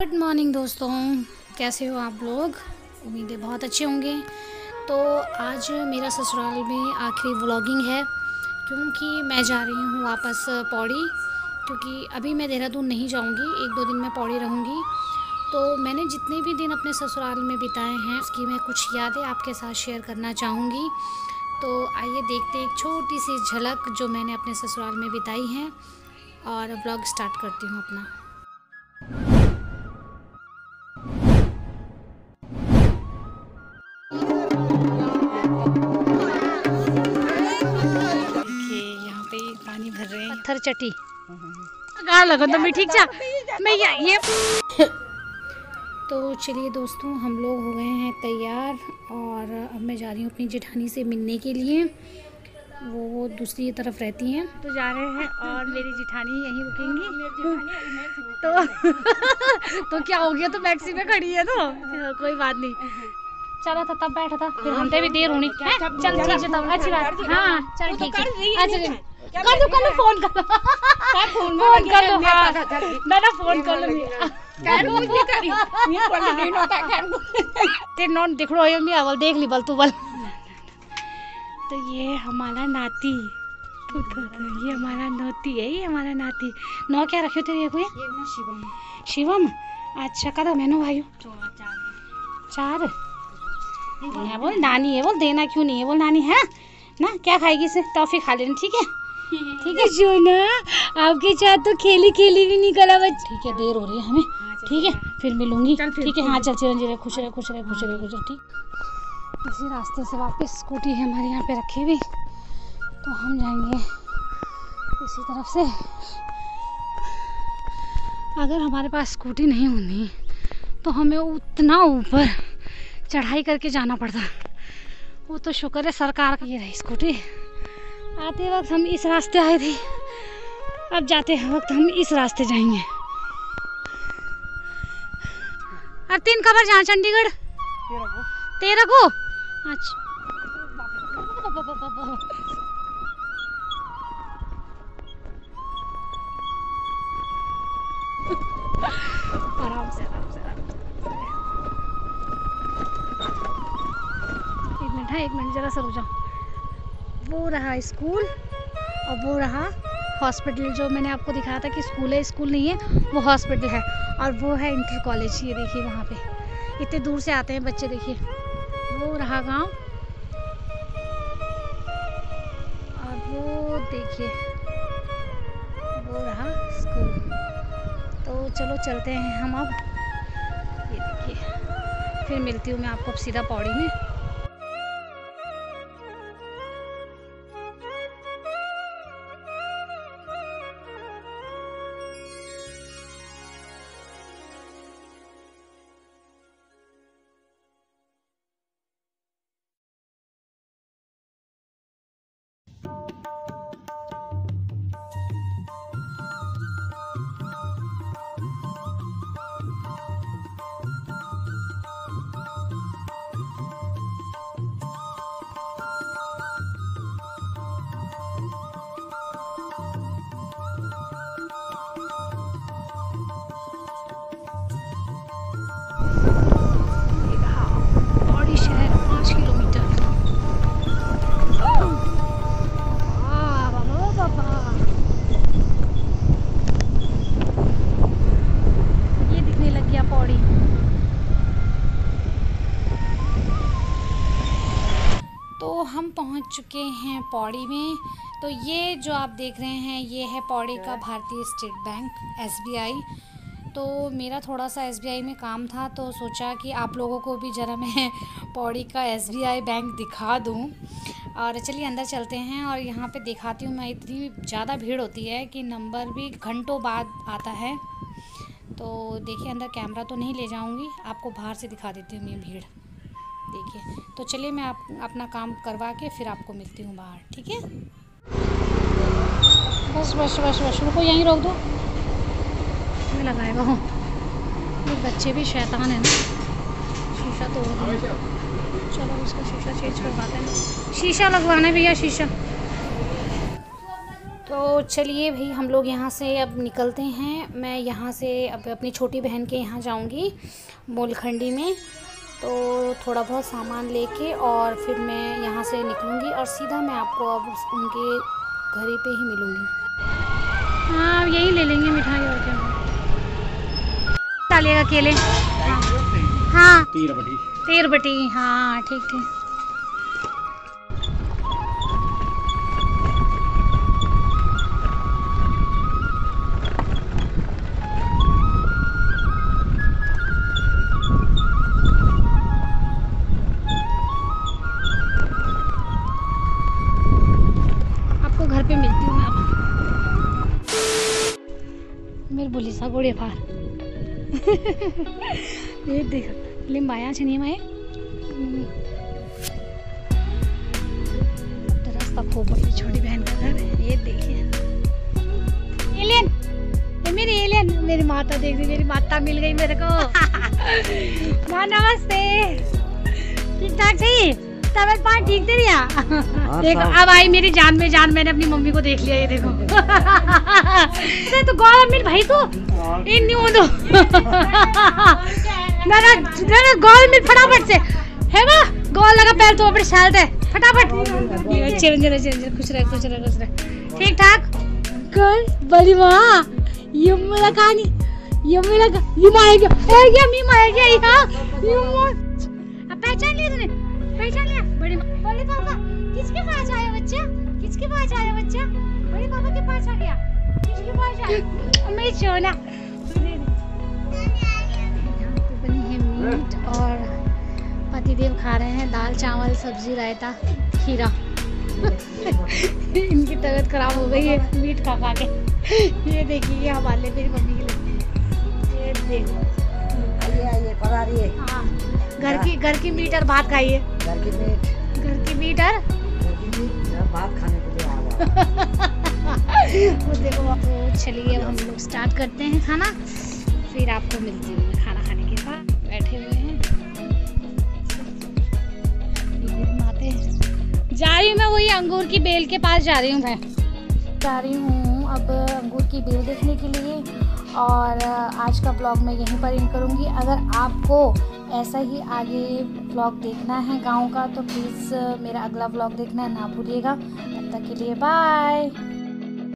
Good morning दोस्तों। कैसे हो आप लोग? उम्मीदें बहुत अच्छे होंगे। तो आज मेरा ससुराल में आखिरी व्लॉगिंग है, क्योंकि मैं जा रही हूँ वापस पौड़ी, क्योंकि अभी मैं देहरादून नहीं जाऊँगी, एक दो दिन मैं पौड़ी रहूँगी। तो मैंने जितने भी दिन अपने ससुराल में बिताए हैं, उसकी मैं कुछ यादें आपके साथ शेयर करना चाहूँगी। तो आइए देखते एक छोटी सी झलक जो मैंने अपने ससुराल में बिताई हैं, और ब्लॉग स्टार्ट करती हूँ अपना। हैं पत्थर चटी गाड़ लगो तो मैं ठीक जा मैं ये तो चलिए दोस्तों हम लोग हो गए हैं तैयार और अब मैं जा रही हूँ अपनी जेठानी से मिलने के लिए। वो दूसरी तरफ़ रहती हैं। तो जा रहे हैं और मेरी जिठानी यहीं रुकेंगी। तो तो क्या हो गया? तो मैक्सी में खड़ी है तो। कोई बात नहीं। चला था तब बैठा था। फिर हमसे भी देर होनी। चल ठीक है तब। अच्छी बात। हाँ चल ठीक है। अच्छा। कर दो कर लो फ़ोन कर लो फ़ोन कर लो हाँ। मैं ना फ़ोन कर लूँगी ते नॉन देख लो ये मैं अवल देख ली बल तू बल। तो ये हमारा नाती। तो, तो, तो, ये हमारा नोती है ये हमारा नाती। नौ क्या रखे तेरे को शिवम। शिवम? अच्छा कदा मैंने भाई चार। है बोल नानी है बोल देना क्यों नहीं है? बोल नानी है? ना क्या खाएगी इसे? टॉफी खा लेना ठीक है? ठीक है सोना। आपके साथ तो खेली खेली भी निकला बच्चे ठीक है देर हो रही है हमें। ठीक है फिर मिलूँगी। ठीक है हाँ चल चिरंजीवी खुश रहे खुश रहे खुश रहे खुश रहे ठीक। इसी रास्ते से वापस स्कूटी है हमारे यहाँ पे रखी हुई। तो हम जाएँगे इसी तरफ़ से। अगर हमारे पास स्कूटी नहीं होनी तो हमें उतना ऊपर चढ़ाई करके जाना पड़ता। वो तो शुक्र है सरकार की रही स्कूटी। आते वक्त हम इस रास्ते आए थे। अब जाते वक्त हम इस रास्ते जाएँगे। अब तीन खबर जहाँ, चंडीगढ़? तेरह को। अच्छा एक मिनट, है, एक मिनट, जरा सर रुक जाओ। वो रहा स्कूल और वो रहा हॉस्पिटल, जो मैंने आपको दिखाया था कि स्कूल है, स्कूल नहीं है, वो हॉस्पिटल है और वो है इंटर कॉलेज, ये देखिए वहाँ पे। इतने दूर से आते हैं बच्चे, देखिए। वो रहा गाँव और वो देखिए, वो रहा स्कूल। तो चलो चलते हैं हम अब। ये देखिए, फिर मिलती हूँ मैं आपको अब सीधा पौड़ी में। Thank you. हम पहुँच चुके हैं पौड़ी में। तो ये जो आप देख रहे हैं ये है पौड़ी का भारतीय स्टेट बैंक एसबीआई तो मेरा थोड़ा सा एसबीआई में काम था तो सोचा कि आप लोगों को भी ज़रा मैं पौड़ी का एसबीआई बैंक दिखा दूँ। और चलिए अंदर चलते हैं और यहाँ पे दिखाती हूँ मैं इतनी ज़्यादा भीड़ होती है कि नंबर भी घंटों बाद आता है। तो देखिए अंदर कैमरा तो नहीं ले जाऊँगी आपको बाहर से दिखा देती हूँ मैं भीड़। तो चलिए मैं आप, अपना काम करवा के फिर आपको मिलती हूँ बाहर, ठीक है? बस बस बस बस, रुको, यहीं रोक दो। मैं लगाएगा हूँ। ये बच्चे भी शैतान है ना। शीशा दिया चलो इसका शीशा चेंज करवाते हैं। शीशा लगवाना भैया, शीशा। तो चलिए भाई, हम लोग यहाँ से अब निकलते हैं। मैं यहाँ से अब अपनी छोटी बहन के यहाँ जाऊँगी, मोलखंडी में। तो थोड़ा बहुत सामान लेके और फिर मैं यहाँ से निकलूँगी और सीधा मैं आपको अब उनके घर पे ही मिलूँगी। हाँ यही ले लेंगे मिठाई और क्या। डालिएगा केले। हाँ। हाँ। तीर बटी। तीर बटी हाँ ठीक ठीक। मेरे बोली फार ये देख लिम्ब आया छ नहीं माए। तो रास्ता खो पड़ी छोटी बहन का घर। ये देखिए एलियन, ये मेरी एलियन। मेरी माता देख रही, मेरी माता मिल गई मेरे को। माँ, नमस्ते। ठीक ठाक सही तबियत पानी ठीक तेरी यहाँ देखो अब आई मेरी जान में जान मैंने अपनी मम्मी को देख लिया ये देखो। तो गौरव भाई तू इन नहीं हो मेरा मेरा गोल में फटाफट से। है वो गोल लगा पैर तो ऊपर शाल दे फटाफट। चिरंजन चिरंजन खुश रहे खुश रहे खुश रहे। ठीक ठाक? गोल बड़ी माँ ये मेरा कहानी ये मेरा ये मारेगा ए ये मी मारेगा यहाँ ये मार अब पहचान लिया तूने? पहचान लिया बड़ी माँ बड़े पापा किसके पास आया बच्चा? किसके पास आया बच्चा? बड़े पापा के पास आ गया। किसके पास आया? मेरी सोना यहाँ बनी है मीट और पतिदेव खा रहे हैं दाल चावल सब्ज़ी रायता खीरा। इनकी तबीयत खराब हो गई है मीट खा खा के। ये देखिए ये हवाले मेरी मम्मी के लिए। ये देखो। आइए आइए पधारिए। हाँ घर की घर की मीट और भात खाइए। घर की मीट घर की मीट और भात खाने के लिए आया वो देखो तो चलिए अब हम लोग स्टार्ट करते हैं खाना। फिर आपको मिलती हूँ खाना खाने के बाद। बैठे हुए हैं। हैं। जा रही हूँ मैं वही अंगूर की बेल के पास जा रही हूँ मैं। जा रही हूँ अब अंगूर की बेल देखने के लिए। और आज का ब्लॉग मैं यहीं पर इन करूँगी। अगर आपको ऐसा ही आगे ब्लॉग देखना है गाँव का तो प्लीज़ मेरा अगला ब्लॉग देखना ना भूलिएगा। तब तक के लिए बाय।